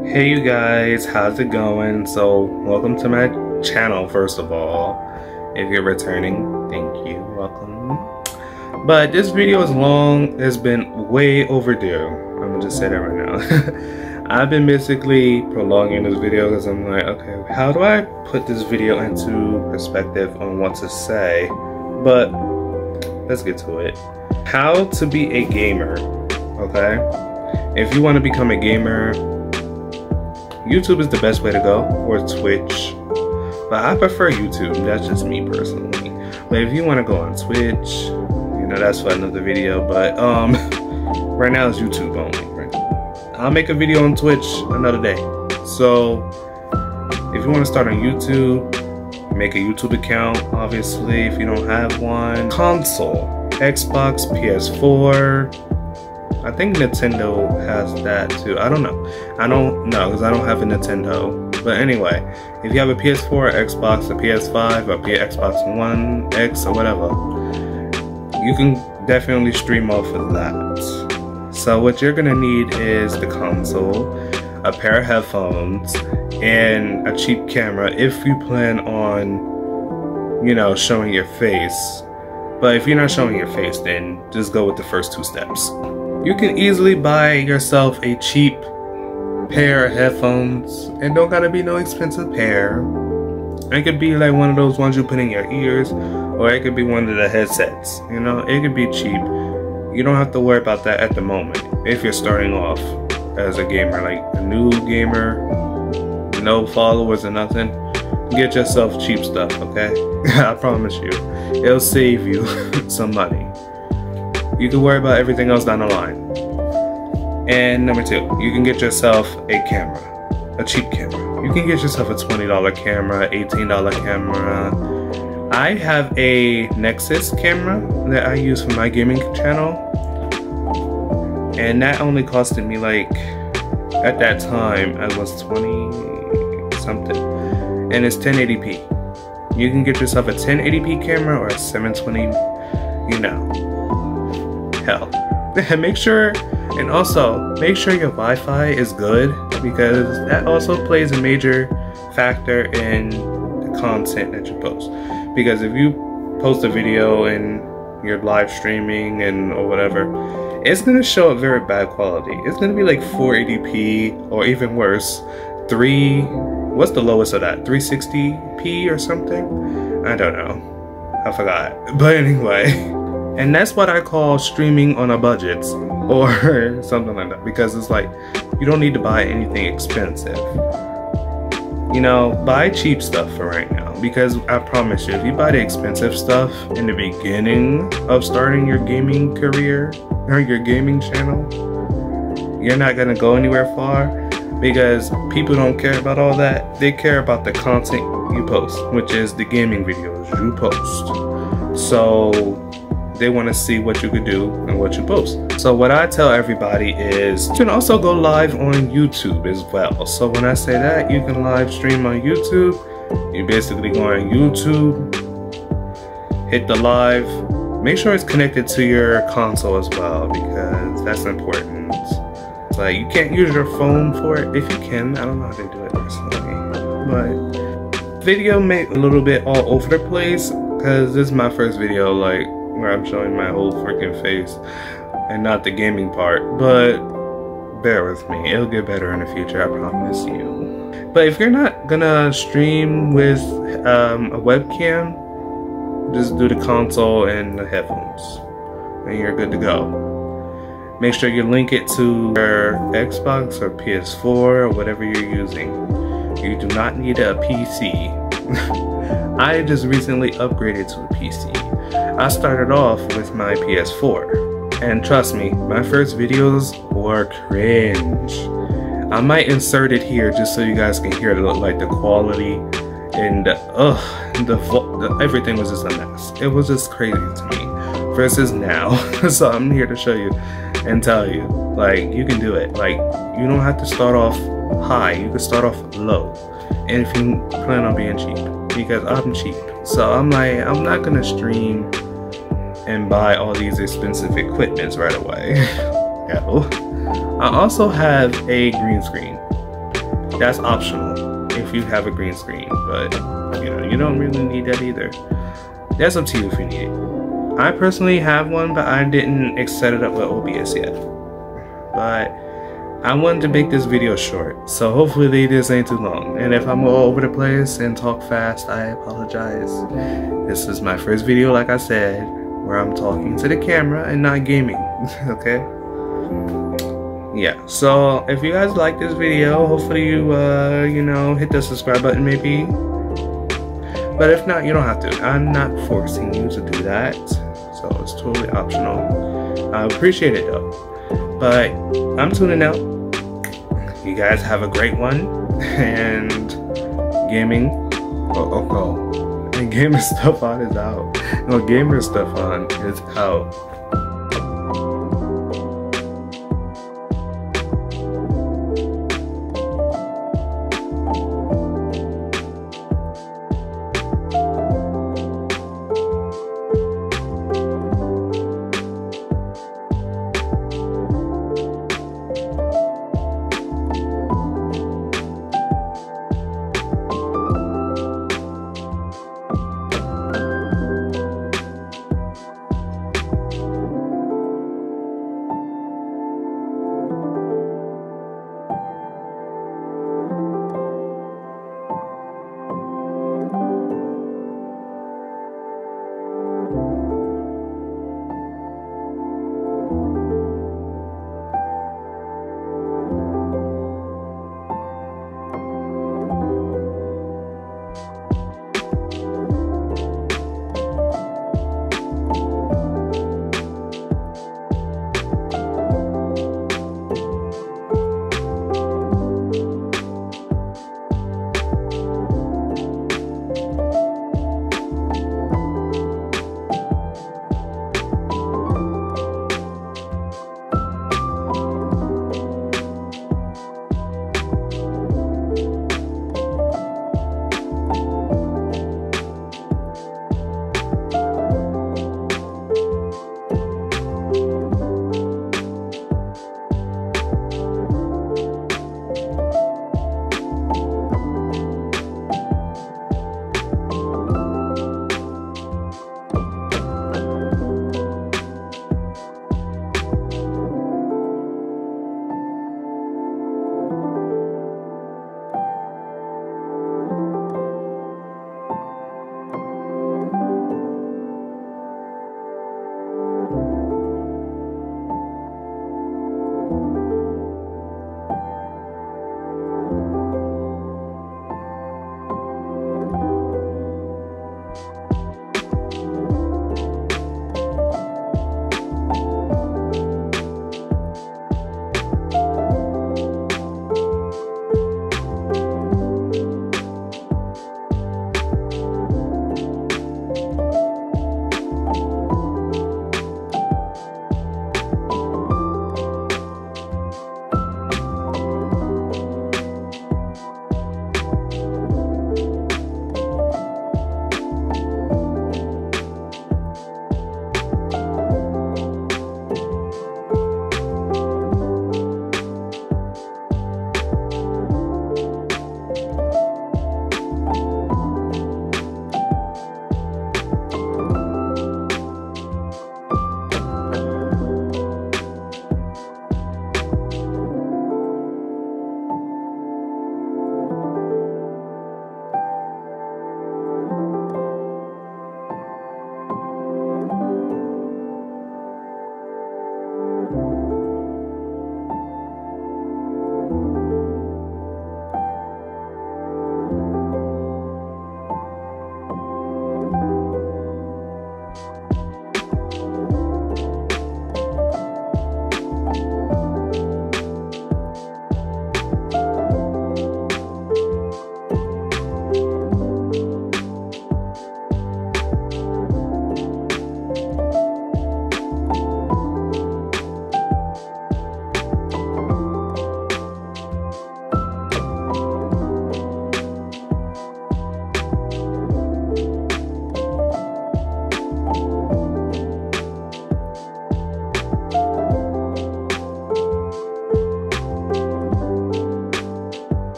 Hey you guys, how's it going? So, welcome to my channel first of all. If you're returning, thank you, welcome. But this video is long, it's been way overdue. I'm gonna just say that right now. I've been basically prolonging this video because I'm like, okay, how do I put this video into perspective on what to say? But let's get to it. How to be a gamer, okay? If you want to become a gamer, YouTube is the best way to go, or Twitch. But I prefer YouTube, that's just me personally. But if you want to go on Twitch, you know, that's for another video. But um, right now it's YouTube only. Right? I'll make a video on Twitch another day. So if you want to start on YouTube, make a YouTube account, obviously, if you don't have one. Console, Xbox, PS4, I think Nintendo has that too. I don't know. I don't know because I don't have a Nintendo. But anyway, if you have a PS4, Xbox, a PS5, or a Xbox One X, or whatever, you can definitely stream off of that. So what you're gonna need is the console, a pair of headphones, and a cheap camera if you plan on, you know, showing your face. But if you're not showing your face, then just go with the first two steps you can easily buy yourself a cheap pair of headphones and don't gotta be no expensive pair. It could be like one of those ones you put in your ears or it could be one of the headsets. You know, it could be cheap. You don't have to worry about that at the moment if you're starting off as a gamer, like a new gamer, no followers or nothing. Get yourself cheap stuff, okay? I promise you. It'll save you some money. You can worry about everything else down the line. And number two, you can get yourself a camera, a cheap camera. You can get yourself a $20 camera, $18 camera. I have a Nexus camera that I use for my gaming channel. And that only costed me like, at that time, I was 20 something. And it's 1080p. You can get yourself a 1080p camera or a 720, you know hell. make sure, and also make sure your Wi-Fi is good because that also plays a major factor in the content that you post. Because if you post a video and you're live streaming and or whatever, it's gonna show up very bad quality. It's gonna be like 480p or even worse, three. What's the lowest of that? 360p or something? I don't know. I forgot. But anyway. And that's what I call streaming on a budget or something like that because it's like you don't need to buy anything expensive. You know, buy cheap stuff for right now because I promise you, if you buy the expensive stuff in the beginning of starting your gaming career or your gaming channel, you're not gonna go anywhere far because people don't care about all that. They care about the content you post, which is the gaming videos you post. So they want to see what you could do and what you post. So what I tell everybody is you can also go live on YouTube as well. So when I say that, you can live stream on YouTube. You basically go on YouTube, hit the live. Make sure it's connected to your console as well because that's important. Like you can't use your phone for it. If you can, I don't know how they do it personally, but video may a little bit all over the place because this is my first video like where I'm showing my whole freaking face and not the gaming part, but bear with me. It'll get better in the future, I promise you. But if you're not gonna stream with um, a webcam, just do the console and the headphones and you're good to go. Make sure you link it to your Xbox or PS4 or whatever you're using. You do not need a PC. I just recently upgraded to a PC. I started off with my PS4. And trust me, my first videos were cringe. I might insert it here just so you guys can hear like the quality and ugh, the, the everything was just a mess. It was just crazy to me versus now. so I'm here to show you and tell you like you can do it. Like you don't have to start off high. You can start off low. And if you plan on being cheap, because I'm cheap. So I'm like, I'm not gonna stream and buy all these expensive equipments right away. I also have a green screen. That's optional if you have a green screen, but you know, you don't really need that either. That's up to you if you need it. I personally have one, but I didn't set it up with OBS yet. But I wanted to make this video short, so hopefully this ain't too long. And if I'm all over the place and talk fast, I apologize. This is my first video, like I said, where I'm talking to the camera and not gaming, okay? Yeah, so if you guys like this video, hopefully you, uh, you know, hit the subscribe button maybe. But if not, you don't have to. I'm not forcing you to do that, so it's totally optional. I appreciate it though. But I'm tuning out. You guys have a great one, and gaming, oh, oh, oh. and Gamerstefon is out. No, Gamerstefon is out.